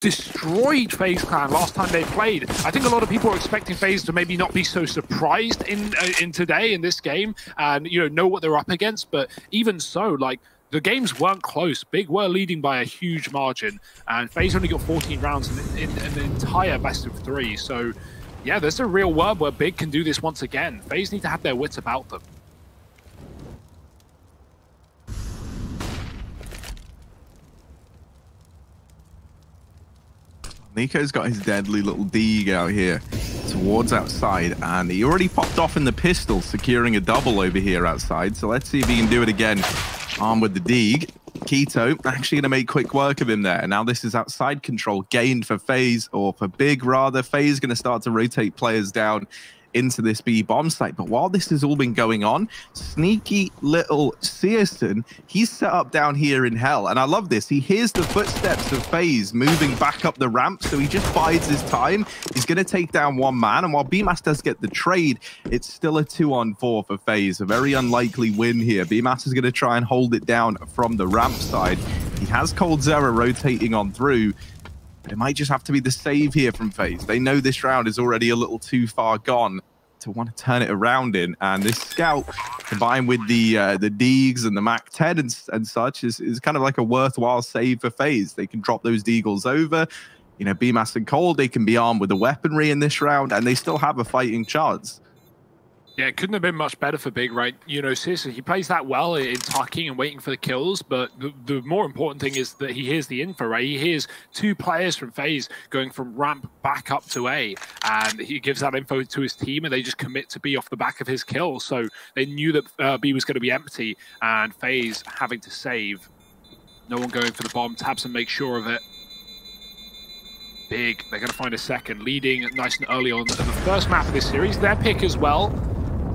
destroyed FaZe Clan last time they played. I think a lot of people are expecting FaZe to maybe not be so surprised in uh, in today in this game and you know know what they're up against. But even so, like the games weren't close. Big were leading by a huge margin, and FaZe only got 14 rounds in, in, in the entire best of three. So yeah, there's a real world where Big can do this once again. FaZe need to have their wits about them. NiKo's got his deadly little Deeg out here towards outside, and he already popped off in the pistol, securing a double over here outside. So let's see if he can do it again. Armed with the Deeg. k1to actually going to make quick work of him there. And now this is outside control gained for FaZe, or for Big rather. FaZe going to start to rotate players down into this B bomb site. But while this has all been going on, sneaky little syrsoN, he's set up down here in hell. And I love this. He hears the footsteps of FaZe moving back up the ramp, so he just bides his time. He's going to take down one man. And while Bymas does get the trade, it's still a two on four for FaZe. A very unlikely win here. Bymas is going to try and hold it down from the ramp side. He has coldzera rotating on through. But it might just have to be the save here from FaZe. They know this round is already a little too far gone to want to turn it around in. And this scout, combined with the uh, the Deegs and the Mac 10 and, and such, is, is kind of like a worthwhile save for FaZe. They can drop those Deagles over. You know, Bymas and Cold, they can be armed with the weaponry in this round, and they still have a fighting chance. Yeah, it couldn't have been much better for Big, right? You know, seriously, he plays that well in tucking and waiting for the kills, but the, the, more important thing is that he hears the info, right? He hears two players from FaZe going from ramp back up to A, and he gives that info to his team, and they just commit to B off the back of his kill. So they knew that uh, B was going to be empty, and FaZe having to save. No one going for the bomb. tabseN make sure of it. Big, they're going to find a second, leading nice and early on the first map of this series. Their pick as well.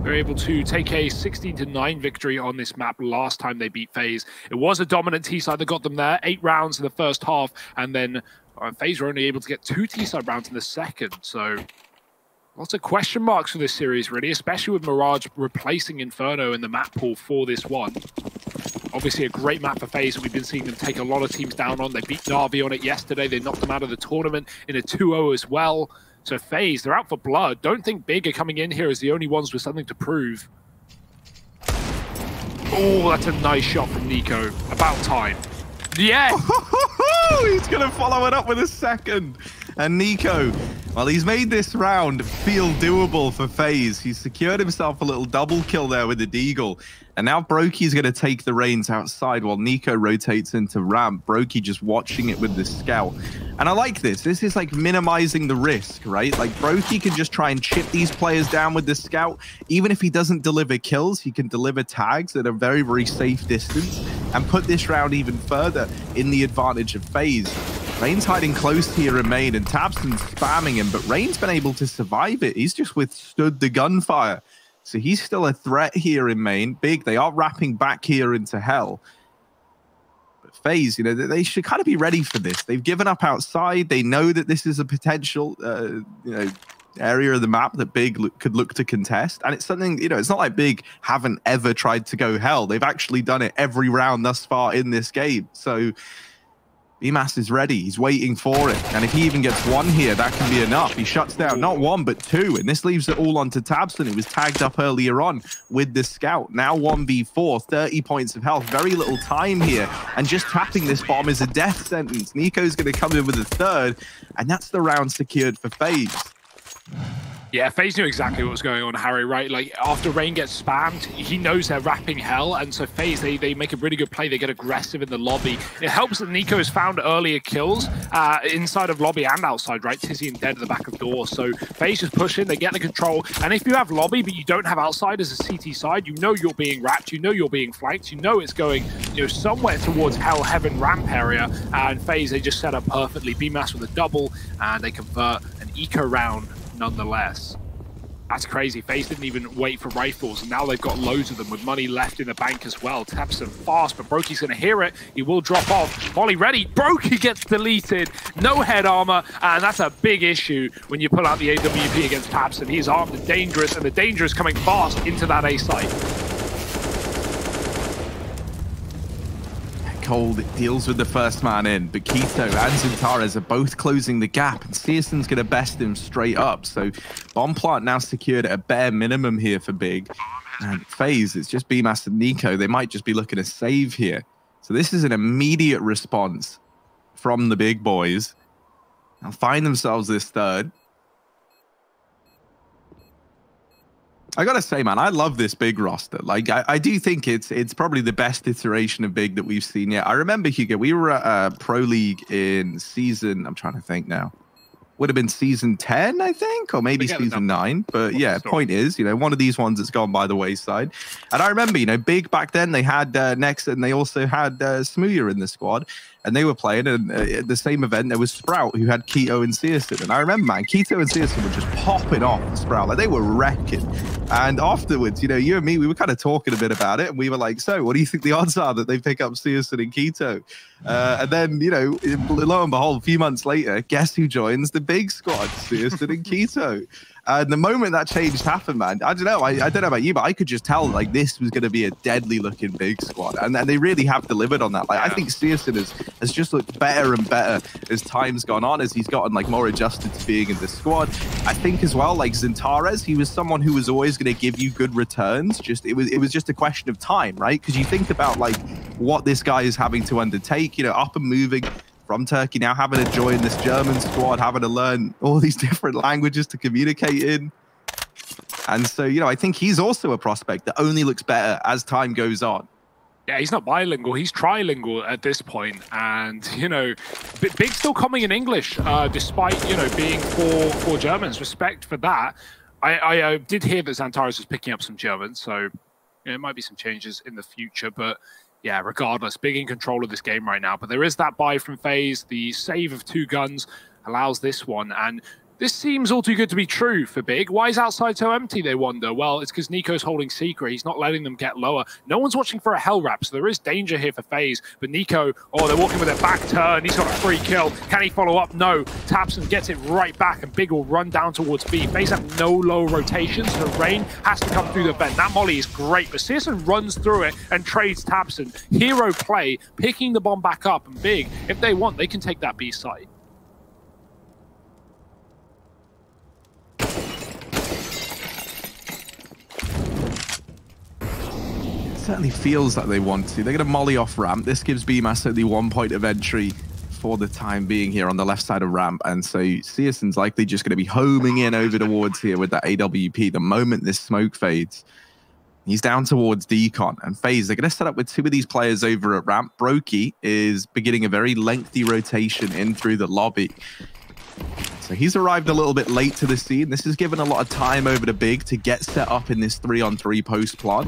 They're able to take a 16 to 9 victory on this map last time they beat FaZe. It was a dominant T-side that got them there. Eight rounds in the first half, and then uh, FaZe were only able to get two T-side rounds in the second. So lots of question marks for this series, really, especially with Mirage replacing Inferno in the map pool for this one. Obviously, a great map for FaZe. We've been seeing them take a lot of teams down on. They beat Na'Vi on it yesterday. They knocked them out of the tournament in a 2-0 as well. So FaZe, they're out for blood. Don't think Big are coming in here as the only ones with something to prove. Oh, that's a nice shot from NiKo. About time. Yeah! He's going to follow it up with a second. And NiKo, well, he's made this round feel doable for FaZe. He's secured himself a little double kill there with the Deagle. And now Broky's going to take the reins outside while NiKo rotates into ramp. Broky just watching it with the scout. And I like this. This is like minimizing the risk, right? Like Broky can just try and chip these players down with the scout. Even if he doesn't deliver kills, he can deliver tags at a very, very safe distance and put this round even further in the advantage of FaZe. Rain's hiding close here in main and tabseN's spamming him, but Rain's been able to survive it. He's just withstood the gunfire. So he's still a threat here in main. Big, they are wrapping back here into hell. But FaZe, you know, they should kind of be ready for this. They've given up outside. They know that this is a potential, uh, you know, area of the map that Big could look to contest. And it's something, you know, it's not like Big haven't ever tried to go hell. They've actually done it every round thus far in this game. So Bymas is ready. He's waiting for it. And if he even gets one here, that can be enough. He shuts down not one, but two. And this leaves it all onto tabseN, It was tagged up earlier on with the scout. Now 1v4, 30 points of health. Very little time here. And just tapping this bomb is a death sentence. NiKo's going to come in with a third. And that's the round secured for FaZe. Yeah, FaZe knew exactly what was going on, Harry, right? Like, after Rain gets spammed, he knows they're wrapping hell, and so FaZe, they, they make a really good play. They get aggressive in the lobby. It helps that NiKo has found earlier kills uh, inside of lobby and outside, right? tiziaN dead at the back of the door. So FaZe just push in, they get the control, and if you have lobby, but you don't have outside as a CT side, you know you're being wrapped, you know you're being flanked, you know it's going, you know, somewhere towards hell heaven ramp area, and FaZe, they just set up perfectly. Bymas with a double, and they convert an eco round nonetheless. That's crazy. FaZe didn't even wait for rifles, and now they've got loads of them with money left in the bank as well. tabseN fast, but Broky's going to hear it. He will drop off. Molly ready. Broky gets deleted. No head armor, and that's a big issue when you pull out the AWP against tabseN. He's armed and dangerous, and the danger is coming fast into that A site. Told, it deals with the first man in. But k1to and Xantares are both closing the gap, and syrsoN's going to best him straight up. So Bomb Plant now secured a bare minimum here for Big. And FaZe, it's just Bymas and NiKo. They might just be looking to save here. So this is an immediate response from the big boys. Now find themselves this third. I gotta say, man, I love this big roster. Like, I, I, do think it's it's probably the best iteration of big that we've seen yet. I remember Hugo, we were at uh, Pro League in season. I'm trying to think now would have been season 10, I think, or maybe season 9. But yeah, point is, you know, one of these ones that's gone by the wayside. And I remember, you know, Big back then, they had uh, nex and they also had uh, in the squad. And they were playing, and uh, at the same event, there was Sprout who had k1to and syrsoN. And I remember, man, k1to and syrsoN were just popping off Sprout. Like they were wrecking. And afterwards, you know, you and me, we were kind of talking a bit about it. And we were like, so what do you think the odds are that they pick up syrsoN and k1to? Uh, and then, you know, lo and behold, a few months later, guess who joins the big squad? syrsoN and k1to. And the moment that change happened, man, I don't know. I, I don't know about you, but I could just tell like this was going to be a deadly looking big squad. And, and they really have delivered on that. Like, yeah. I think syrsoN has, has just looked better and better as time's gone on, as he's gotten like more adjusted to being in the squad. I think as well, like XANTARES, he was someone who was always going to give you good returns. Just it was it was just a question of time, right? Because you think about like what this guy is having to undertake, you know, up and moving from Turkey now having to join this German squad, having to learn all these different languages to communicate in. And so, you know, I think he's also a prospect that only looks better as time goes on. Yeah, he's not bilingual. He's trilingual at this point, and you know, Big still coming in English, uh, despite you know being for for Germans. Respect for that. I, I uh, did hear that Xantares was picking up some German, so you know, it might be some changes in the future. But yeah, regardless, big in control of this game right now. But there is that buy from FaZe. The save of two guns allows this one. And this seems all too good to be true for Big. Why is outside so empty, they wonder? Well, it's because NiKo's holding secret. He's not letting them get lower. No one's watching for a hell wrap, so there is danger here for FaZe. But NiKo, oh, they're walking with their back turn. He's got a free kill. Can he follow up? No. tabseN gets it right back, and Big will run down towards B. FaZe have no low rotations, so Rain has to come through the vent. That molly is great, but syrsoN runs through it and trades tabseN. Hero play, picking the bomb back up, and Big, if they want, they can take that B site. Certainly feels like they want to. They're going to molly off ramp. This gives Bymas only one point of entry for the time being here on the left side of ramp. And so syrsoN's likely just going to be homing in over towards here with that AWP. The moment this smoke fades, he's down towards Decon. And FaZe, they're going to set up with two of these players over at ramp. Broky is beginning a very lengthy rotation in through the lobby. So he's arrived a little bit late to the scene. This has given a lot of time over to Big to get set up in this three-on-three 3 post plot.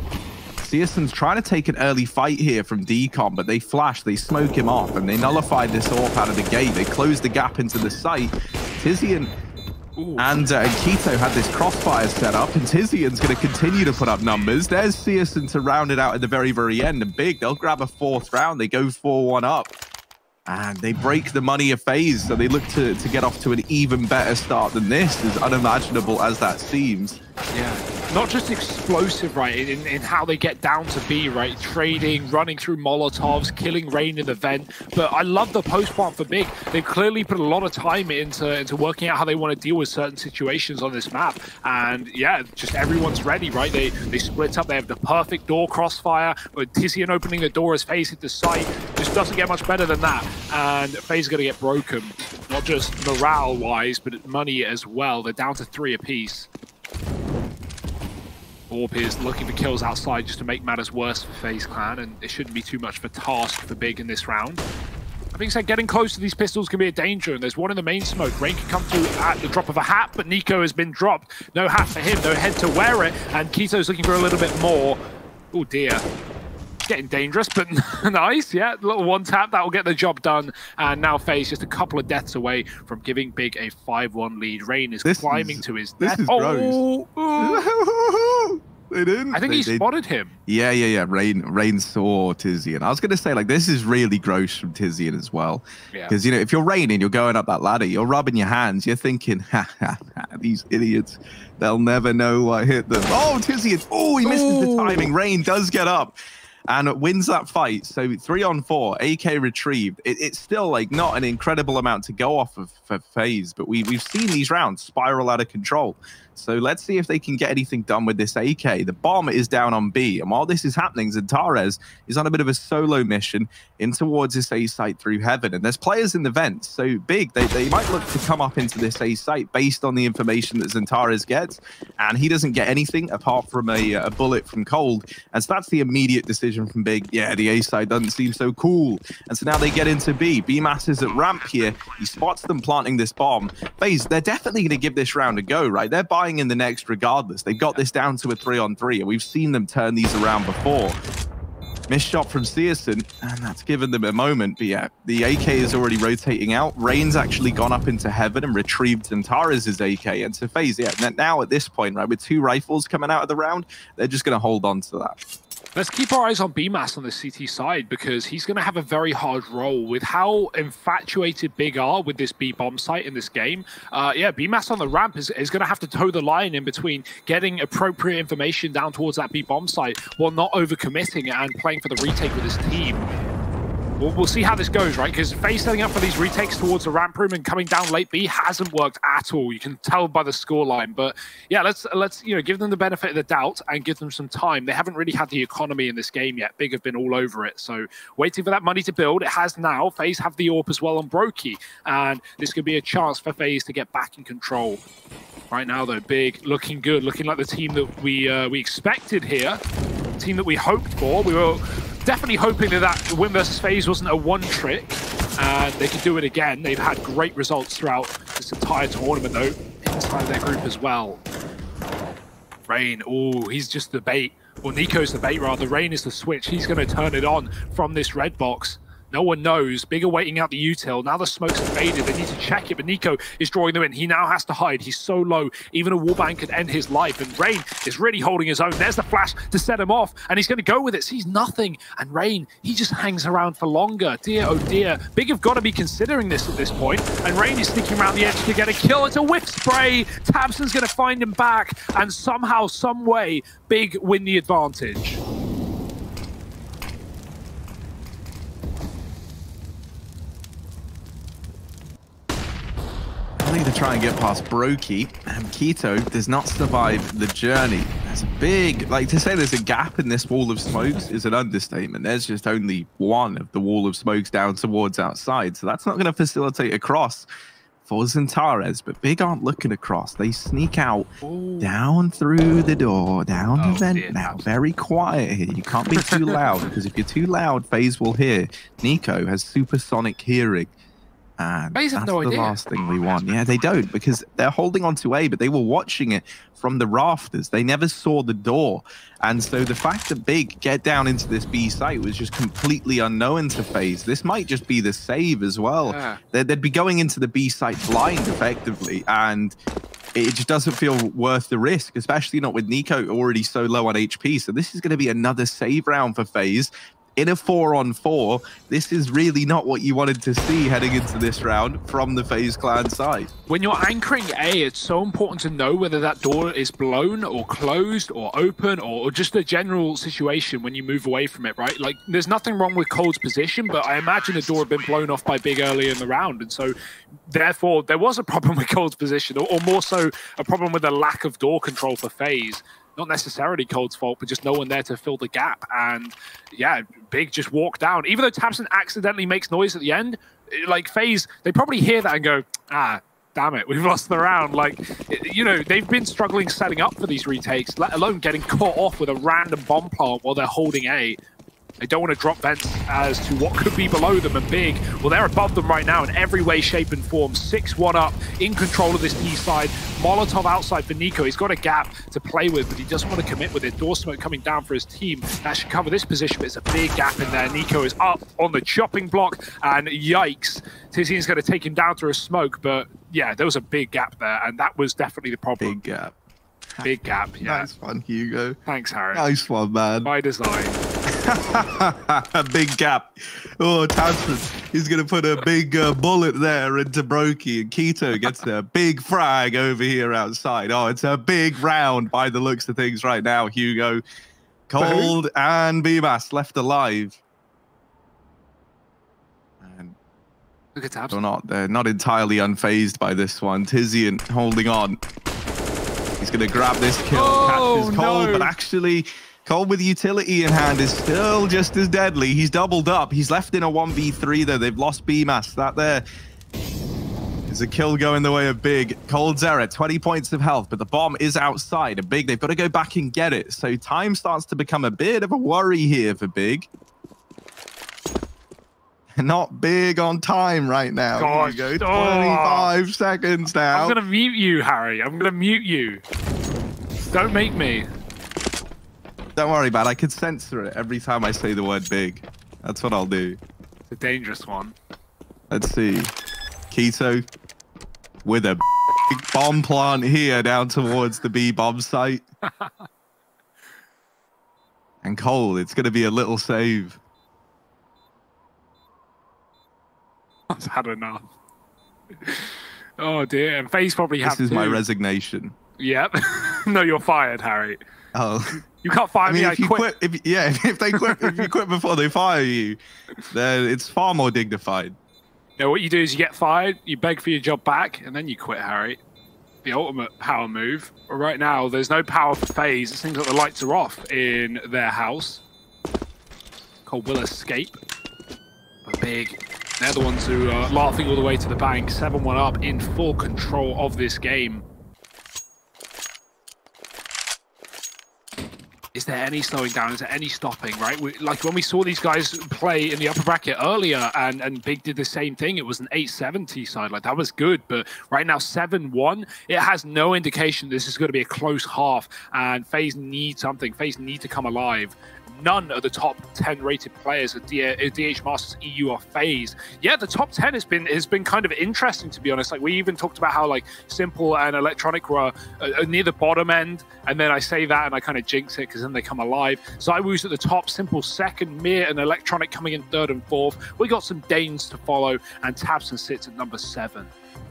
syrsoN's trying to take an early fight here from Decon, but they flash, they smoke him off, and they nullify this AWP out of the gate. They close the gap into the site. tiziaN and, uh, and k1to had this crossfire set up, and tiziaN's going to continue to put up numbers. There's syrsoN to round it out at the very, very end, and Big, they'll grab a fourth round. They go 4-1 up. And they break the money of FaZe, so they look to, to get off to an even better start than this, as unimaginable as that seems. Yeah not just explosive, right, in, in how they get down to B, right, trading, running through Molotovs, killing Rain in the vent, but I love the post plant for Big. They've clearly put a lot of time into, into working out how they want to deal with certain situations on this map, and yeah, just everyone's ready, right? They they split up, they have the perfect door crossfire, but tiziaN opening the door as FaZe hit the site, just doesn't get much better than that, and FaZe is going to get broken, not just morale-wise, but money as well. They're down to three apiece. Orb is looking for kills outside just to make matters worse for FaZe Clan, and it shouldn't be too much of a task for Big in this round. That being said, getting close to these pistols can be a danger, and there's one in the main smoke. Rain can come through at the drop of a hat, but NiKo has been dropped. No hat for him, no head to wear it, and k1to's looking for a little bit more. Oh dear. Getting dangerous, but nice, yeah. A little one tap, that will get the job done. And now FaZe just a couple of deaths away from giving Big a 5-1 lead. Rain is this climbing is, to his this death. Is oh, they didn't. I think they, he they, spotted him. Yeah, yeah, yeah. Rain, Rain saw tiziaN. I was going to say, like, this is really gross from tiziaN as well. Because, yeah. you know, if you're raining, you're going up that ladder, you're rubbing your hands, you're thinking, ha, ha, ha, these idiots, they'll never know what hit them. Oh, tiziaN. Oh, he misses Ooh. the timing. Rain does get up. And wins that fight. So three on four, AK retrieved. It, it's still like not an incredible amount to go off of for FaZe, but we we've seen these rounds spiral out of control. So let's see if they can get anything done with this AK. The bomb is down on B, and while this is happening, XANTARES is on a bit of a solo mission in towards this A site through heaven. And there's players in the vents, so big, they, they might look to come up into this A site based on the information that XANTARES gets, and he doesn't get anything apart from a, a bullet from Cold. And so that's the immediate decision from Big. Yeah, the A side doesn't seem so cool. And so now they get into B. Bymas is at ramp here. He spots them planting this bomb. FaZe, they're definitely going to give this round a go, right? They're in the next regardless. They've got this down to a three on three, and we've seen them turn these around before. Missed shot from syrsoN, and that's given them a moment. But yeah, the AK is already rotating out. Rain's actually gone up into heaven and retrieved XANTARES' AK. And FaZe, yeah, now at this point, right, with two rifles coming out of the round, they're just going to hold on to that. Let's keep our eyes on Bymas on the CT side because he's going to have a very hard role with how infatuated Big are with this B bomb site in this game. Uh, yeah, Bymas on the ramp is, is going to have to toe the line in between getting appropriate information down towards that B bomb site while not overcommitting and playing for the retake with his team. We'll, we'll see how this goes, right? Because FaZe setting up for these retakes towards the ramp room and coming down late B hasn't worked at all. You can tell by the scoreline. But yeah, let's let's you know give them the benefit of the doubt and give them some time. They haven't really had the economy in this game yet. Big have been all over it. So waiting for that money to build. It has now. FaZe have the AWP as well on Broky. And this could be a chance for FaZe to get back in control. Right now, though, Big looking good, looking like the team that we uh, we expected here, team that we hoped for. We were definitely hoping that that win versus FaZe wasn't a one trick and they could do it again. They've had great results throughout this entire tournament, though, inside their group as well. Rain, oh, he's just the bait. Well, NiKo's the bait, rather. Rain is the switch. He's going to turn it on from this red box. No one knows. Bigger waiting out the util. Now the smoke's faded. They need to check it, but NiKo is drawing them in. He now has to hide. He's so low. Even a wallbang could end his life. And Rain is really holding his own. There's the flash to set him off, and he's going to go with it. Sees nothing. And Rain, he just hangs around for longer. Dear, oh dear. Big have got to be considering this at this point. And Rain is sneaking around the edge to get a kill. It's a whiff spray. tabseN's going to find him back. And somehow, some way, Big win the advantage. To try and get past Brokey. Um, and k1to does not survive the journey. There's a big, like to say there's a gap in this wall of smokes is an understatement. There's just only one of the wall of smokes down towards outside. So that's not going to facilitate a cross for XANTARES, but Big aren't looking across. They sneak out Ooh. down through the door, down oh, the vent dear. now. Very quiet here. You can't be too loud because if you're too loud, FaZe will hear. NiKo has supersonic hearing. And that's no the idea. last thing we want. Yeah, they don't because they're holding on to A, but they were watching it from the rafters. They never saw the door. And so the fact that Big get down into this B site was just completely unknown to FaZe. This might just be the save as well. Yeah. They'd, they'd be going into the B site blind effectively. And it just doesn't feel worth the risk, especially not with NiKo already so low on HP. So this is going to be another save round for FaZe in a four on four, this is really not what you wanted to see heading into this round from the FaZe Clan side. When you're anchoring A, it's so important to know whether that door is blown or closed or open or, just a general situation when you move away from it, right? Like, there's nothing wrong with Cold's position, but I imagine the door had been blown off by Big early in the round. And so, therefore, there was a problem with Cold's position, or, or more so, a problem with the lack of door control for FaZe not necessarily Cold's fault, but just no one there to fill the gap. And yeah, Big just walked down. Even though tabseN accidentally makes noise at the end, like FaZe, they probably hear that and go, ah, damn it, we've lost the round. Like, you know, they've been struggling setting up for these retakes, let alone getting caught off with a random bomb plant while they're holding A. They don't want to drop vents as to what could be below them and big. Well, they're above them right now in every way, shape, and form. 6-1 up, in control of this T side. Molotov outside for NiKo. He's got a gap to play with, but he doesn't want to commit with it. Door smoke coming down for his team. That should cover this position, but it's a big gap in there. NiKo is up on the chopping block, and yikes. tiziaN's going to take him down through a smoke, but yeah, there was a big gap there, and that was definitely the problem. Big gap. Big gap, yeah. Nice one, Hugo. Thanks, Harry. Nice one, man. By design. a big gap. Oh, tabseN, he's going to put a big uh, bullet there into Broky, and k1to gets a big frag over here outside. Oh, it's a big round by the looks of things right now, Hugo. Cold and Bymas left alive. And Look at Tabs. they're not they're not entirely unfazed by this one. tiziaN holding on. He's gonna grab this kill, Oh, catches Cold, no. but actually Cold with utility in hand is still just as deadly. He's doubled up. He's left in a 1v3 though. They've lost Bymas. That there is a kill going the way of Big. coldzera, 20 points of health, but the bomb is outside. A Big, they've got to go back and get it. So time starts to become a bit of a worry here for Big. Not big on time right now. Gosh, Here you go. oh. 25 seconds now. I'm gonna mute you, Harry. I'm gonna mute you. Don't make me. Don't worry, man. I can censor it every time I say the word big. That's what I'll do. It's a dangerous one. Let's see. k1to with a big bomb plant here down towards the B bomb site. and Cold, it's going to be a little save. I've had enough. Oh dear, and FaZe's probably has. This is my resignation. Yep. no, you're fired, Harry. Oh, You can't fire I mean, me. if I you quit. quit, if, yeah, if they quit, if you quit before they fire you, then it's far more dignified. No, what you do is you get fired, you beg for your job back, and then you quit, Harry. The ultimate power move. Right now, there's no power Phase. It seems like the lights are off in their house. Cold will escape. But big. They're the ones who are laughing all the way to the bank. 7-1 up in full control of this game. Is there any slowing down? Is there any stopping, right? We, like when we saw these guys play in the upper bracket earlier and, and Big did the same thing, it was an 870 side. Like that was good. But right now, 7 1, it has no indication this is going to be a close half. And FaZe need something. FaZe need to come alive. None of the top 10 rated players at DH Masters EU are FaZe. Yeah, the top 10 has been has been kind of interesting to be honest. Like we even talked about how like s1mple and Electronic were uh, uh, near the bottom end, and then I say that and I kind of jinx it because then they come alive. ZywOo's at the top, s1mple second, Mir and Electronic coming in third and fourth. We got some Danes to follow, and tabseN sits at number seven.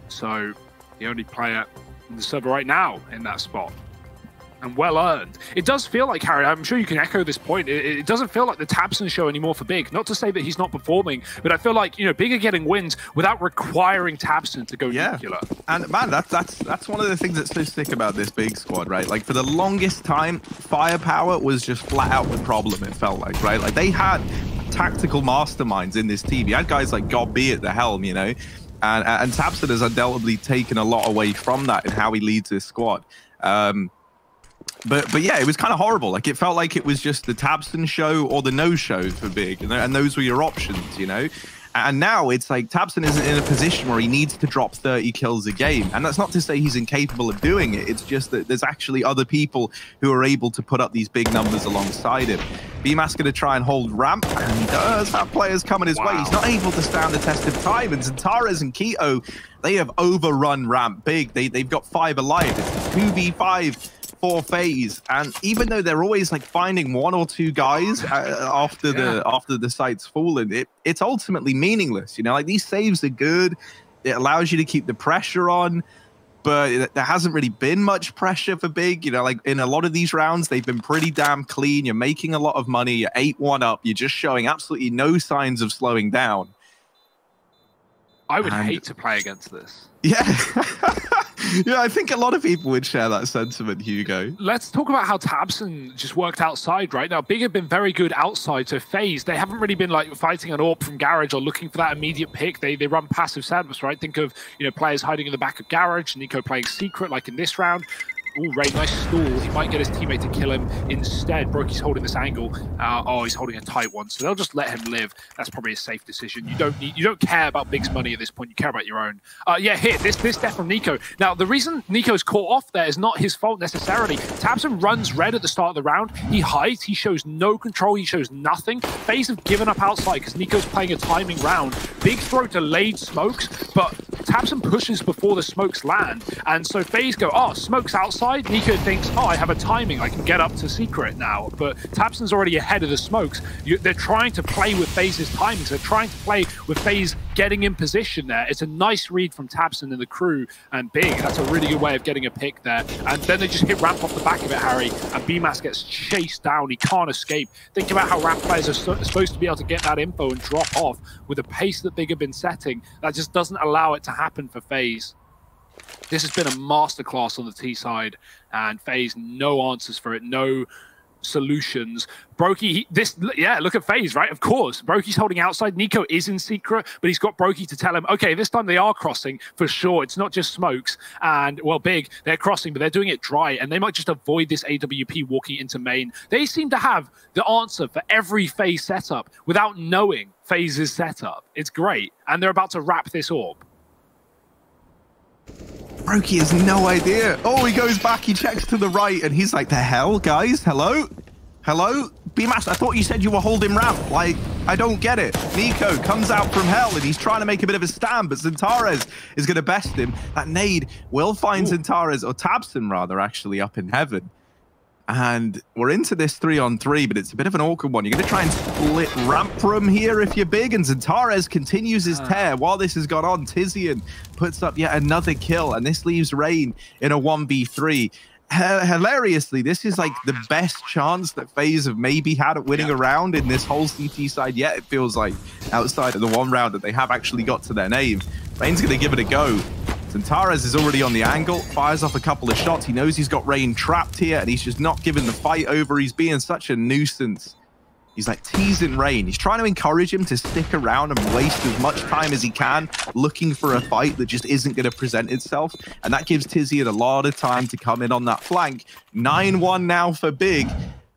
So the only player in the server right now in that spot and well earned. It does feel like Harry. I'm sure you can echo this point. It, it doesn't feel like the tabseN show anymore for Big. Not to say that he's not performing, but I feel like you know Big are getting wins without requiring tabseN to go Yeah. nuclear. And man, that's that's that's one of the things that's so sick about this big squad, right? Like for the longest time, firepower was just flat out the problem. It felt like, right? Like they had tactical masterminds in this team. You had guys like gob b at the helm, you know, and and tabseN has undoubtedly taken a lot away from that in how he leads this squad. Um, but but yeah, it was kind of horrible. Like it felt like it was just the tabseN show or the no show for Big, and, and those were your options, you know. And now it's like tabseN isn't in a position where he needs to drop 30 kills a game. And that's not to say he's incapable of doing it. It's just that there's actually other people who are able to put up these big numbers alongside him. Bymas going to try and hold ramp, and he does have players coming his way. He's not able to stand the test of time. And XANTARES and k1to, they have overrun ramp big. They, they've got five alive. It's 2v5 for FaZe and even though they're always like finding one or two guys uh, after the after the site's fallen it it's ultimately meaningless you know? Like these saves are good. It allows you to keep the pressure on but it- there hasn't really been much pressure for big you know? Like in a lot of these rounds they've been pretty damn clean. You're making a lot of money. You're 8-1 up. You're just showing absolutely no signs of slowing down. I would And- hate to play against this. yeah yeah i think a lot of people would share that sentiment hugo Let's talk about how tabseN just worked outside right now. Big have been very good outside, so FaZe. They haven't really been like fighting an AWP from Garage or looking for that immediate pick. They they run passive service, right? Think of you know players hiding in the back of Garage, NiKo playing secret like in this round. Ooh, Ray, nice stall. He might get his teammate to kill him instead. Broky's holding this angle. Uh, oh, he's holding a tight one, so they'll just let him live. That's probably a safe decision. You don't need, you don't care about Big's money at this point. You care about your own. Uh, yeah, here, this this death from NiKo. Now, the reason NiKo's caught off there is not his fault necessarily. tabseN runs red at the start of the round. He hides. He shows no control. He shows nothing. FaZe have given up outside because NiKo's playing a timing round. Big throw delayed smokes, but tabseN pushes before the smokes land, and so FaZe go, oh, smoke's outside. NiKo thinks, oh, I have a timing. I can get up to secret now. But tabseN's already ahead of the smokes. You, they're trying to play with FaZe's timings. They're trying to play with FaZe getting in position there. It's a nice read from tabseN and the crew and Big. That's a really good way of getting a pick there. And then they just hit ramp off the back of it, Harry, and Bymas gets chased down. He can't escape. Think about how ramp players are so supposed to be able to get that info and drop off with the pace that Big have been setting. That just doesn't allow it to happen for FaZe. This has been a masterclass on the T side, and FaZe no answers for it, no solutions. Broky, this, yeah, look at FaZe, right? Of course. Broky's holding outside. NiKo is in secret, but he's got Broky to tell him, okay, this time they are crossing for sure. It's not just smokes. And, well, big, they're crossing, but they're doing it dry, and they might just avoid this AWP walking into main. They seem to have the answer for every FaZe setup without knowing FaZe's setup. It's great. And they're about to wrap this orb. Broky has no idea. Oh, he goes back, he checks to the right, and he's like, the hell, guys? Hello? Hello? Bymas, I thought you said you were holding ramp. Like, I don't get it. NiKo comes out from hell, and he's trying to make a bit of a stand, but XANTARES is going to best him. That nade will find Ooh. XANTARES, or tabseN, rather, actually, up in heaven. And we're into this three on three, but it's a bit of an awkward one. You're going to try and split ramp room here if you're big. And XANTARES continues his ah. tear. While this has gone on, tiziaN puts up yet another kill. And this leaves Rain in a 1v3. hilariously, this is like the best chance that FaZe have maybe had at winning yeah. a round in this whole CT side yet. It feels like outside of the one round that they have actually got to their name. Rain's going to give it a go. XANTARES is already on the angle, fires off a couple of shots. He knows he's got Rain trapped here, and he's just not giving the fight over. He's being such a nuisance. He's like teasing Rain. He's trying to encourage him to stick around and waste as much time as he can looking for a fight that just isn't going to present itself. And that gives tiziaN a lot of time to come in on that flank. 9-1 now for Big.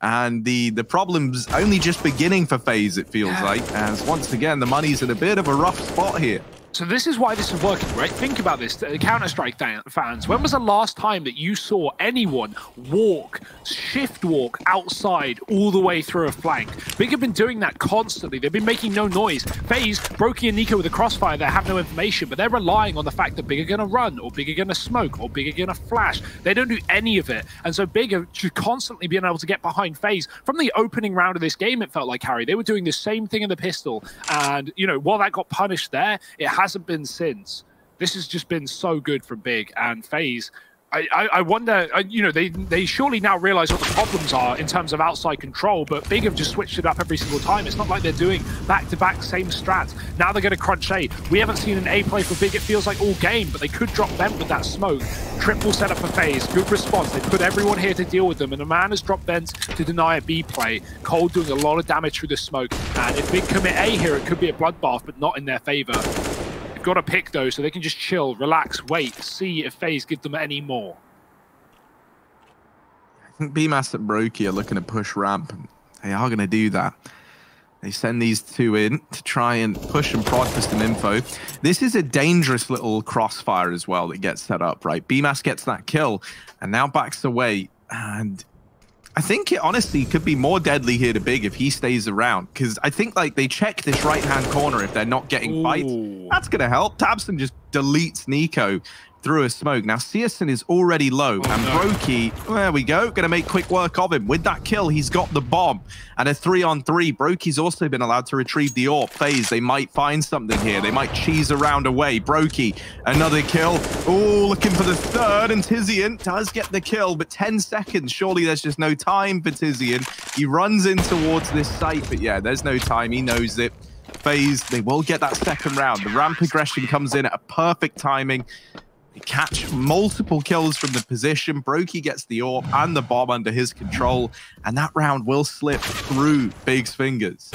And the, the problem's only just beginning for FaZe, it feels like. As once again, the money's in a bit of a rough spot here. So this is why this is working, right? Think about this, Counter-Strike fans. When was the last time that you saw anyone walk, shift walk outside all the way through a flank? Big have been doing that constantly. They've been making no noise. FaZe, Broky and NiKo with a crossfire, they have no information, but they're relying on the fact that Big are going to run, or Big are going to smoke, or Big are going to flash. They don't do any of it. And so Big have constantly been able to get behind FaZe. From the opening round of this game, it felt like, Harry, they were doing the same thing in the pistol. And, you know, while that got punished there, it has hasn't been since. This has just been so good for Big and FaZe. I, I, I wonder, uh, you know, they they surely now realize what the problems are in terms of outside control, but Big have just switched it up every single time. It's not like they're doing back-to-back -back same strats. Now they're going to crunch A. We haven't seen an A play for Big, it feels like all game, but they could drop Vent with that smoke. Triple setup for FaZe, good response. They put everyone here to deal with them, and a man has dropped Vent to deny a B play. Cold doing a lot of damage through the smoke, and if Big commit A here, it could be a bloodbath, but not in their favor got to pick though, so they can just chill, relax, wait, see if FaZe give them any more. I think Bymas and Broky are looking to push ramp, they are going to do that. They send these two in to try and push and prod for some info. This is a dangerous little crossfire as well that gets set up, right? Bymas gets that kill and now backs away. And I think it honestly could be more deadly here to Big if he stays around. Because I think like they check this right-hand corner if they're not getting Ooh. fights. That's going to help. tabseN just deletes NiKo through a smoke. Now, syrsoN is already low, oh, and no. Broky, there we go, going to make quick work of him. With that kill, he's got the bomb, and a three-on-three. Broky's also been allowed to retrieve the AWP. FaZe, they might find something here. They might cheese around away. Broky, another kill. Oh, looking for the third, and tiziaN does get the kill, but 10 seconds. Surely there's just no time for tiziaN. He runs in towards this site, but yeah, there's no time. He knows it. FaZe, they will get that second round. The ramp aggression comes in at a perfect timing catch multiple kills from the position. Broky gets the AWP and the bomb under his control, and that round will slip through Big's fingers.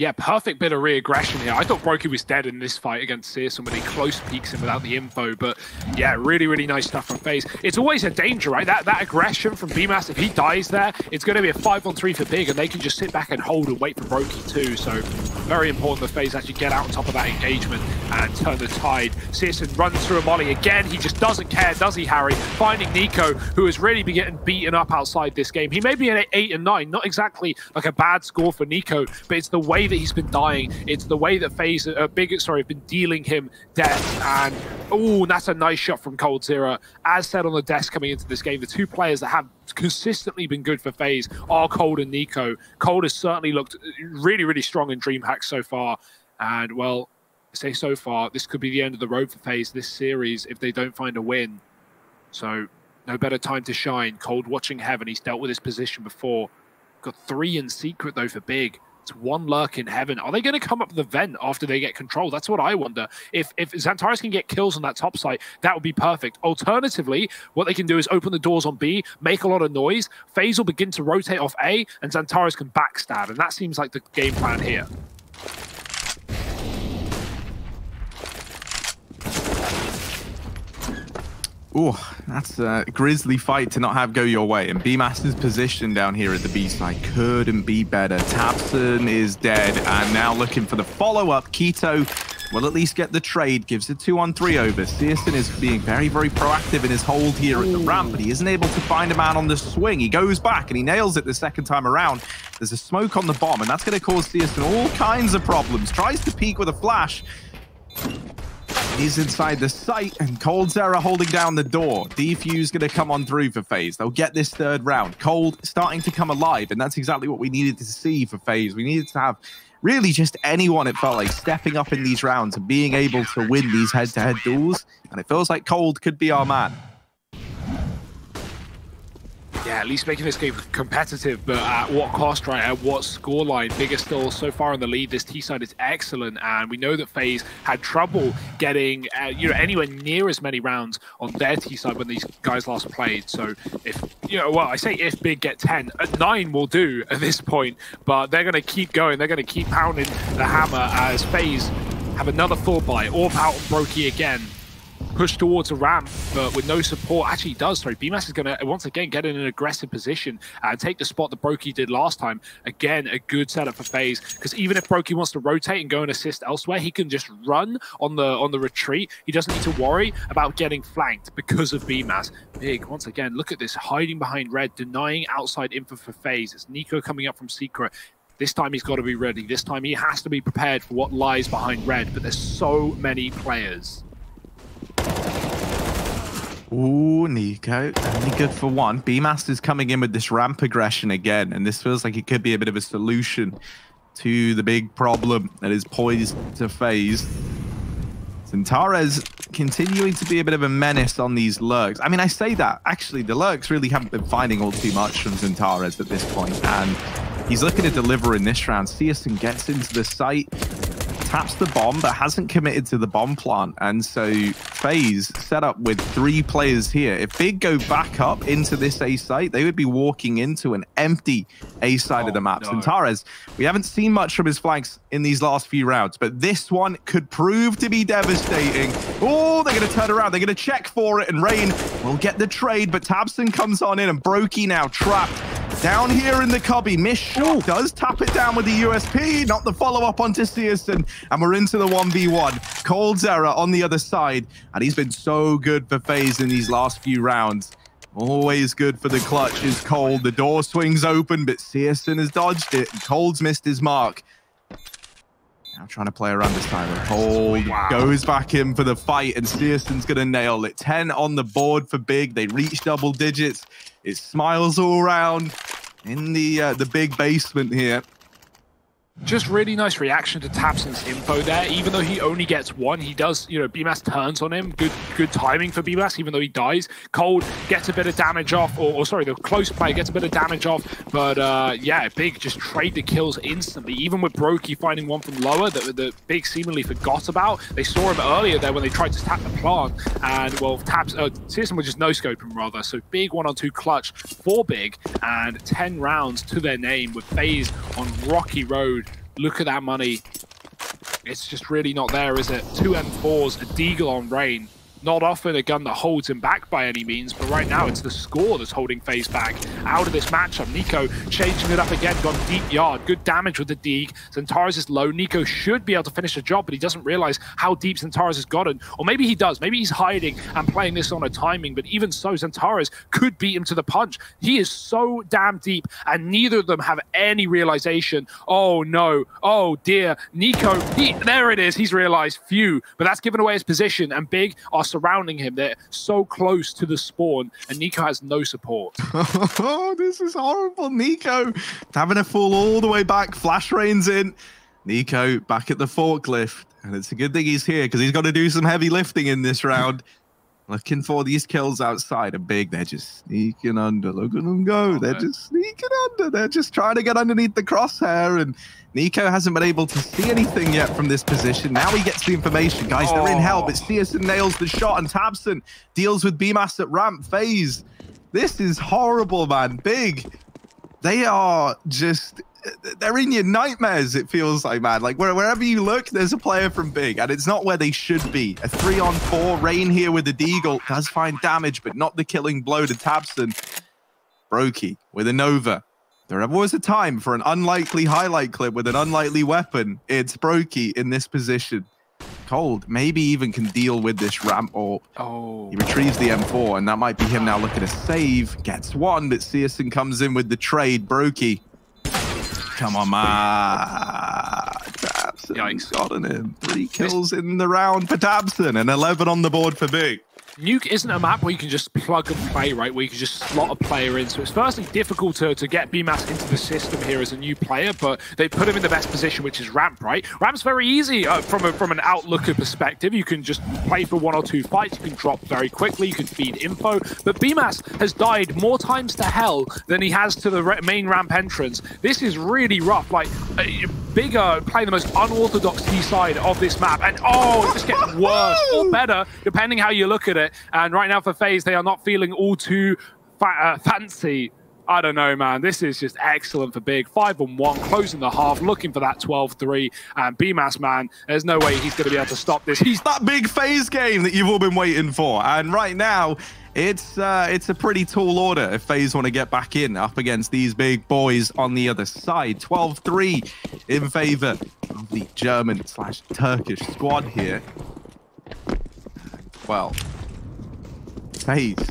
Yeah, perfect bit of re-aggression here. I thought Broky was dead in this fight against syrsoN when he close peeks him without the info, but yeah, really, really nice stuff from FaZe. It's always a danger, right? That that aggression from Bymas, if he dies there, it's going to be a 5 on 3 for Big, and they can just sit back and hold and wait for Broky too, so Very important that FaZe actually get out on top of that engagement and turn the tide. syrsoN runs through a molly again. He just doesn't care, does he, Harry? Finding NiKo, who has really been getting beaten up outside this game. He may be an 8 and 9, not exactly like a bad score for NiKo, but it's the way that he's been dying. It's the way that FaZe, uh, big, sorry, have been dealing him death. And, oh, that's a nice shot from coldzera. As said on the desk coming into this game, the two players that have consistently been good for FaZe are Cold and NiKo. Cold has certainly looked really, really strong in DreamHack so far. And, well, say so far, this could be the end of the road for FaZe this series if they don't find a win. So, no better time to shine. Cold watching Heaven. He's dealt with his position before. Got three in secret, though, for Big. It's one lurk in heaven. Are they going to come up the vent after they get control? That's what I wonder. If if Xantares can get kills on that top site, that would be perfect. Alternatively, what they can do is open the doors on B, make a lot of noise. FaZe will begin to rotate off A, and Xantares can backstab. And that seems like the game plan here. Oh, that's a grisly fight to not have go your way. And Bymas's position down here at the B side couldn't be better. tabseN is dead and now looking for the follow-up. k1to will at least get the trade, gives a two on three over. syrsoN is being very, very proactive in his hold here at the ramp, but he isn't able to find a man on the swing. He goes back and he nails it the second time around. There's a smoke on the bomb, and that's going to cause syrsoN all kinds of problems. Tries to peek with a flash. He's inside the site, and coldzera holding down the door. Defuse going to come on through for FaZe. They'll get this third round. Cold starting to come alive, and that's exactly what we needed to see for FaZe. We needed to have really just anyone, it felt like, stepping up in these rounds and being able to win these head-to-head -head duels. And it feels like Cold could be our man yeah, at least making this game competitive, but at what cost, right? At what scoreline? Bigger still so far in the lead. This T side is excellent, and we know that FaZe had trouble getting uh, you know anywhere near as many rounds on their T side when these guys last played. So if you know, well, I say if Big get ten, at nine will do at this point, but they're going to keep going. They're going to keep pounding the hammer as FaZe have another full buy. Orb out on Broky again push towards a ramp, but with no support. Actually, does. Sorry, Bymas is going to, once again, get in an aggressive position and take the spot that Broky did last time. Again, a good setup for FaZe, because even if Broky wants to rotate and go and assist elsewhere, he can just run on the on the retreat. He doesn't need to worry about getting flanked because of BMAS. Big, once again, look at this, hiding behind red, denying outside info for FaZe. It's NiKo coming up from secret. This time he's got to be ready. This time he has to be prepared for what lies behind red, but there's so many players. Ooh, NiKo. Only good for one. Bymas's coming in with this ramp aggression again, and this feels like it could be a bit of a solution to the big problem that is poised to FaZe. Xantares continuing to be a bit of a menace on these lurks. I mean, I say that. Actually, the lurks really haven't been finding all too much from Xantares at this point, and he's looking to deliver in this round. Searson gets into the site, taps the bomb, but hasn't committed to the bomb plant. And so FaZe set up with three players here. If Big go back up into this A site, they would be walking into an empty A side oh, of the oh, map. No. Xantares, we haven't seen much from his flanks in these last few rounds, but this one could prove to be devastating. Oh, they're going to turn around. They're going to check for it, and Rain will get the trade, but tabseN comes on in, and Broky now trapped down here in the cubby, Miss Shaw does tap it down with the USP, not the follow-up onto syrsoN, and we're into the 1v1. Cold coldzera on the other side, and he's been so good for FaZe in these last few rounds. Always good for the clutch is Cold. The door swings open, but syrsoN has dodged it, and Cold's missed his mark. Now trying to play around this time. Cold wow. goes back in for the fight, and syrsoN's going to nail it. 10 on the board for Big. They reach double digits. It smiles all around in the uh, the big basement here. Just really nice reaction to tabseN's info there. Even though he only gets one, he does, you know, Bymas turns on him. Good good timing for Bymas, even though he dies. Cold gets a bit of damage off, or, or sorry, the close play gets a bit of damage off. But uh, yeah, Big just trade the kills instantly. Even with Broky finding one from lower that the Big seemingly forgot about. They saw him earlier there when they tried to tap the plant. And, well, Tabs, uh, syrsoN was just no-scope him, rather. So Big one on two clutch for Big, and 10 rounds to their name with FaZe on Rocky Road Look at that money. It's just really not there, is it? Two M4s, a Deagle on Rain. Not often a gun that holds him back by any means, but right now it's the score that's holding FaZe back out of this matchup. NiKo changing it up again, gone deep yard, good damage with the Deeg. XANTARES is low. NiKo should be able to finish the job, but he doesn't realize how deep XANTARES has gotten. Or maybe he does. Maybe he's hiding and playing this on a timing, but even so, XANTARES could beat him to the punch. He is so damn deep, and neither of them have any realization. Oh no, oh dear. NiKo, he, there it is. He's realized, phew, but that's given away his position, and Big are surrounding him. They're so close to the spawn, and NiKo has no support. oh, this is horrible. NiKo having a fall all the way back. Flash rains in. NiKo back at the forklift. And it's a good thing he's here because he's got to do some heavy lifting in this round. Looking for these kills outside and big. They're just sneaking under. Look at them go. Oh, They're man. just sneaking under. They're just trying to get underneath the crosshair. And NiKo hasn't been able to see anything yet from this position. Now he gets the information. Guys, oh. they're in hell. Oh. But syrsoN nails the shot and tabseN deals with Bymas at ramp. FaZe. This is horrible, man. Big. They are just they're in your nightmares. It feels like, man. Like wherever you look, there's a player from Big, and it's not where they should be. A three on four, Rain here with the Deagle does find damage, but not the killing blow to tabseN. Broky with a Nova. There was a time for an unlikely highlight clip with an unlikely weapon. It's Broky in this position. Cold, maybe even can deal with this ramp or oh. he retrieves the M4 and that might be him now looking to save. Gets one, but syrsoN comes in with the trade. Broky Come on, man. tabseN Yikes. gotten him. Three kills in the round for tabseN and 11 on the board for Big. Nuke isn't a map where you can just plug and play, right? Where you can just slot a player in. So it's firstly difficult to, to get Bymas into the system here as a new player, but they put him in the best position, which is ramp, right? Ramp's very easy uh, from a, from an outlooker perspective. You can just play for one or two fights. You can drop very quickly. You can feed info. But Bymas has died more times to hell than he has to the main ramp entrance. This is really rough. Like, uh, Bigger playing the most unorthodox T side of this map. And oh, it just gets worse or better, depending how you look at it. And right now for FaZe, they are not feeling all too fa uh, fancy I don't know, man. This is just excellent for Big. 5 and 1, closing the half, looking for that 12 3. And Bymas, man, there's no way he's going to be able to stop this. He's that big FaZe game that you've all been waiting for. And right now, it's uh, it's a pretty tall order if FaZe want to get back in up against these big boys on the other side. 12-3 in favor of the German slash Turkish squad here. Well, FaZe.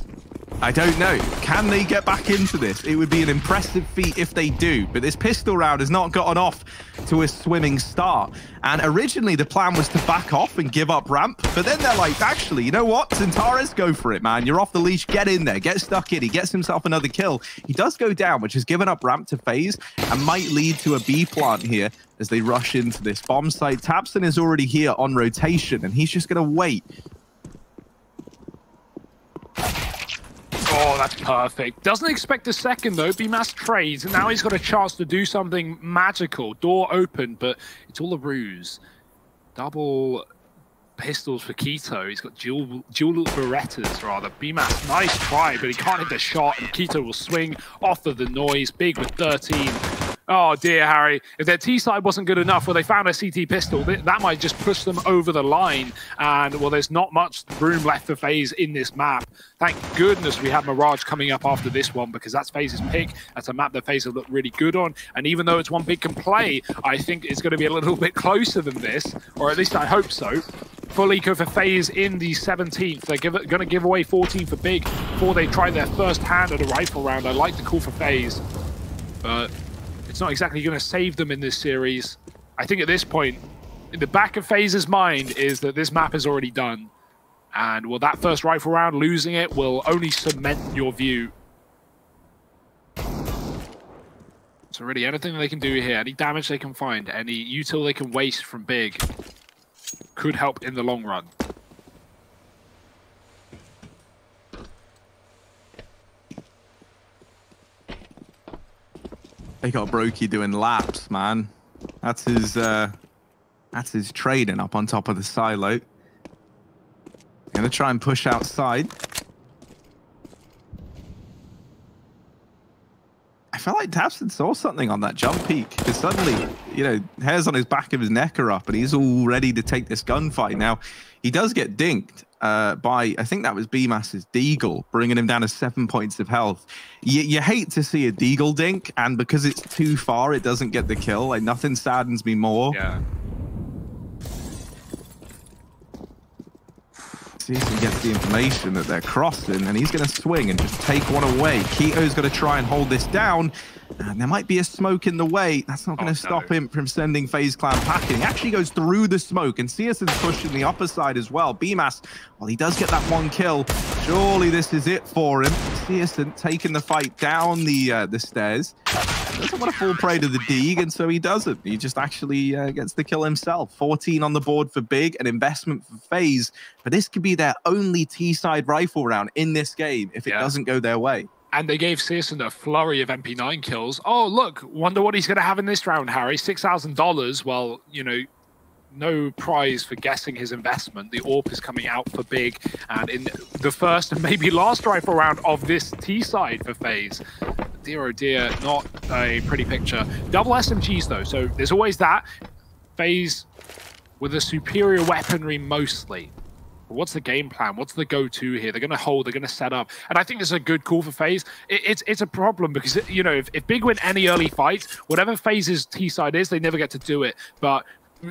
I don't know. Can they get back into this? It would be an impressive feat if they do, but this pistol round has not gotten off to a swimming start. And originally the plan was to back off and give up ramp, but then they're like, actually, you know what? XANTARES, go for it, man. You're off the leash. Get in there. Get stuck in. He gets himself another kill. He does go down, which has given up ramp to FaZe and might lead to a B plant here as they rush into this bomb site. tabseN is already here on rotation, and he's just going to wait Oh, that's perfect. Doesn't expect a second, though. Bymas trades, and now he's got a chance to do something magical. Door open, but it's all a ruse. Double pistols for k1to. He's got dual, dual Berettas, rather. Bymas, nice try, but he can't hit the shot, and k1to will swing off of the noise. Big with 13. Oh dear, Harry. If their T side wasn't good enough, well, they found a CT pistol. That might just push them over the line. And well, there's not much room left for FaZe in this map. Thank goodness we have Mirage coming up after this one because that's FaZe's pick. That's a map that FaZe have looked really good on. And even though it's one big can play, I think it's going to be a little bit closer than this, or at least I hope so. Full eco for FaZe in the 17th. They're going to give away 14 for Big before they try their first hand at a rifle round. I like the call for FaZe, but it's not exactly going to save them in this series. I think at this point, in the back of FaZe's mind is that this map is already done. And well, that first rifle round, losing it will only cement your view. So really, anything they can do here, any damage they can find, any util they can waste from Big, could help in the long run. They got Broky doing laps, man. That's his uh that's his trading up on top of the silo. Gonna try and push outside. Felt like tabseN saw something on that jump peek because suddenly, you know, hairs on his back of his neck are up and he's all ready to take this gunfight. Now, he does get dinked uh, by, I think that was Bymas's Deagle, bringing him down to seven points of health. You, you hate to see a Deagle dink, and because it's too far, it doesn't get the kill. Like, nothing saddens me more. Yeah. syrsoN gets the information that they're crossing, and he's going to swing and just take one away. k1to's going to try and hold this down, and there might be a smoke in the way. That's not going to oh, stop no. him from sending FaZe Clan packing. He actually goes through the smoke, and syrsoN's pushing the upper side as well. Bymas, well, he does get that one kill. Surely this is it for him. syrsoN taking the fight down the uh, the stairs doesn't want to fall prey to the Deeg, and so he doesn't. He just actually uh, gets the kill himself. 14 on the board for Big, an investment for FaZe, but this could be their only T-side rifle round in this game if it yeah. doesn't go their way. And they gave syrsoN a flurry of MP9 kills. Oh, look, wonder what he's going to have in this round, Harry. $6,000. Well, you know, no prize for guessing his investment. The AWP is coming out for big, and in the first and maybe last rifle round of this T side for FaZe. Dear oh dear, not a pretty picture. Double SMGs though, so there's always that. FaZe with a superior weaponry mostly. What's the game plan? What's the go-to here? They're going to hold. They're going to set up, and I think this is a good call for FaZe. It, it's it's a problem because you know if, if Big win any early fight, whatever FaZe's T side is, they never get to do it. But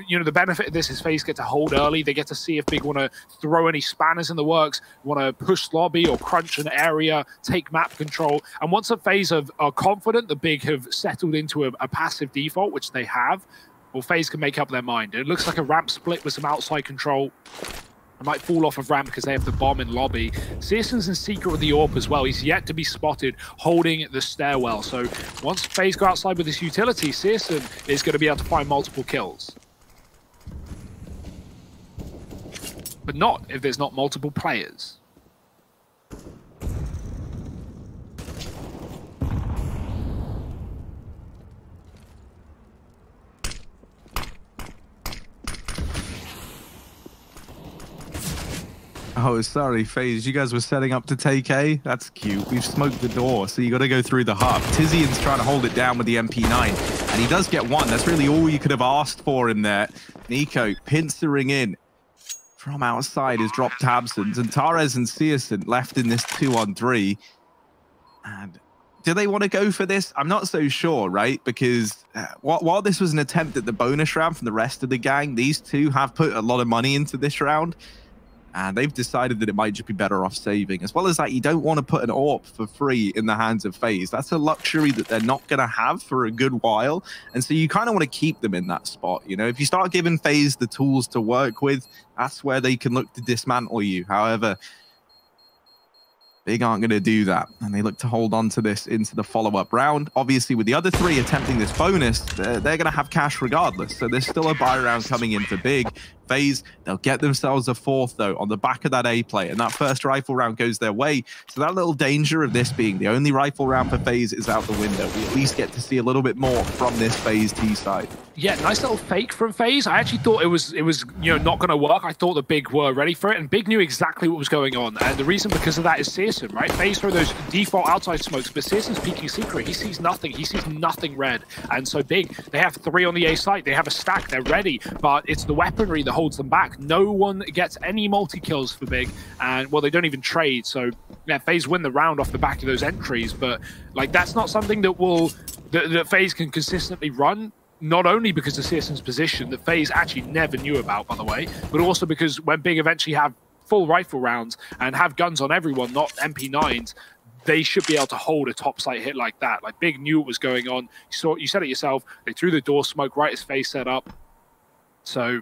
you know, the benefit of this is FaZe get to hold early. They get to see if Big want to throw any spanners in the works, want to push lobby or crunch an area, take map control. And once the FaZe are, are confident, the Big have settled into a, a passive default, which they have, well, FaZe can make up their mind. It looks like a ramp split with some outside control. I might fall off of ramp because they have the bomb in lobby. syrsoN's in secret with the AWP as well. He's yet to be spotted holding the stairwell. So once FaZe go outside with this utility, syrsoN is going to be able to find multiple kills. But not if there's not multiple players. Oh, sorry, FaZe. You guys were setting up to take A? That's cute. We've smoked the door, so you got to go through the hub. TiziaN's trying to hold it down with the MP9, and he does get one. That's really all you could have asked for in there. NiKo pincering in from outside has dropped tabseNs, and Tares and syrsoN left in this two on three. And do they want to go for this? I'm not so sure, right? Because uh, while, while this was an attempt at the bonus round from the rest of the gang, these two have put a lot of money into this round and they've decided that it might just be better off saving. As well as that, you don't want to put an AWP for free in the hands of FaZe. That's a luxury that they're not going to have for a good while, and so you kind of want to keep them in that spot. You know, if you start giving FaZe the tools to work with, that's where they can look to dismantle you. However, Big aren't going to do that, and they look to hold on to this into the follow-up round. Obviously, with the other three attempting this bonus, they're, they're going to have cash regardless, so there's still a buy round coming in for Big. FaZe, they'll get themselves a fourth, though, on the back of that A play, and that first rifle round goes their way. So that little danger of this being the only rifle round for FaZe is out the window. We at least get to see a little bit more from this FaZe T side. Yeah, nice little fake from FaZe. I actually thought it was it was you know not going to work. I thought the Big were ready for it, and Big knew exactly what was going on. And the reason because of that is syrsoN, right? FaZe throw those default outside smokes, but syrsoN's peeking secret. He sees nothing. He sees nothing red. And so Big, they have three on the A site. They have a stack. They're ready, but it's the weaponry that holds them back. No one gets any multi kills for Big, and well, they don't even trade. So yeah, FaZe win the round off the back of those entries, but like that's not something that will that, that can consistently run not only because of syrsoN's position that FaZe actually never knew about, by the way, but also because when Big eventually have full rifle rounds and have guns on everyone, not MP9s, they should be able to hold a top hit like that. Like Big knew what was going on. You saw, you said it yourself. They threw the door smoke right as FaZe set up. So,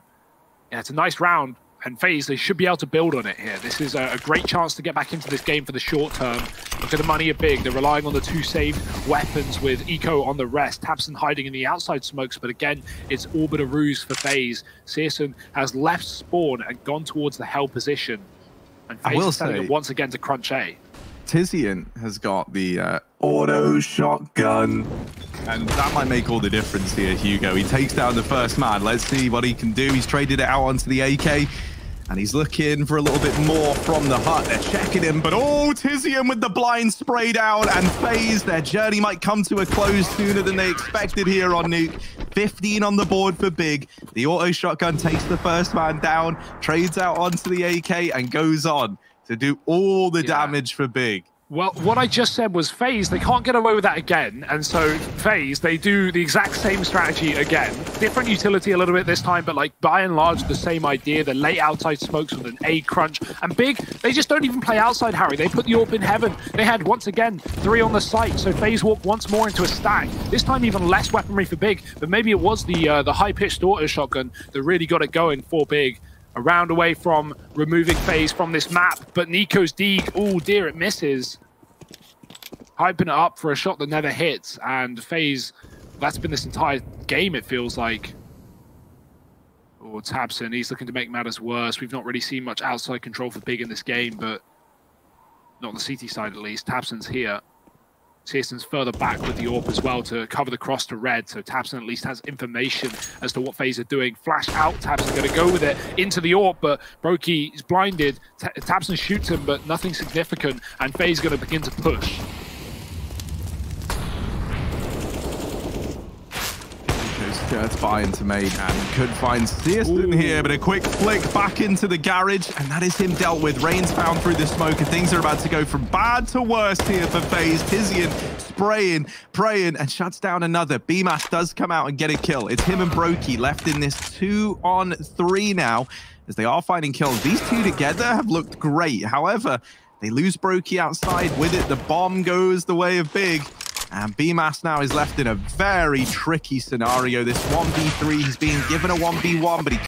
yeah, it's a nice round and FaZe, they should be able to build on it here. This is a, a, great chance to get back into this game for the short term. Look at the money are big. They're relying on the two saved weapons with Eco on the rest. tabseN hiding in the outside smokes, but again, it's all but a ruse for FaZe. syrsoN has left spawn and gone towards the hell position. And FaZe is telling it once again to crunch A. TiziaN has got the uh, auto shotgun. And that might make all the difference here, Hugo. He takes down the first man. Let's see what he can do. He's traded it out onto the AK. And he's looking for a little bit more from the hut. They're checking him, but oh, Tizian with the blind spray down and FaZe. Their journey might come to a close sooner than they expected here on Nuke. 15 on the board for Big. The auto shotgun takes the first man down, trades out onto the AK, and goes on to do all the yeah. damage for Big. Well, what I just said was FaZe. they can't get away with that again. And so FaZe they do the exact same strategy again. Different utility a little bit this time, but like by and large, the same idea. The late outside smokes with an A crunch. And Big, they just don't even play outside, Harry. They put the AWP in heaven. They had, once again, three on the site. So FaZe walk once more into a stack. This time even less weaponry for Big. But maybe it was the, uh, the high-pitched auto shotgun that really got it going for Big a round away from removing FaZe from this map, but NiKo's Deeg, oh dear, it misses. Hyping it up for a shot that never hits, and FaZe, that's been this entire game, it feels like. Or oh, tabseN, he's looking to make matters worse. We've not really seen much outside control for Big in this game, but not on the CT side at least. tabseN's here. Tierston's further back with the AWP as well to cover the cross to red, so tabseN at least has information as to what FaZe are doing. Flash out, tabseN's going to go with it into the AWP, but Broky is blinded. T tabseN shoots him, but nothing significant, and FaZe going to begin to push. Skirts by into main and could find tierston here, but a quick flick back into the garage, and that is him dealt with. Rain's found through the smoke, and things are about to go from bad to worse here for FaZe. Tizian spraying, praying, and shuts down another. Bymas does come out and get a kill. It's him and Broky left in this two on three now, as they are finding kills. These two together have looked great. However, they lose Broky outside with it. The bomb goes the way of Big. And Bymas now is left in a very tricky scenario. This 1v3, he's being given a 1v1, but he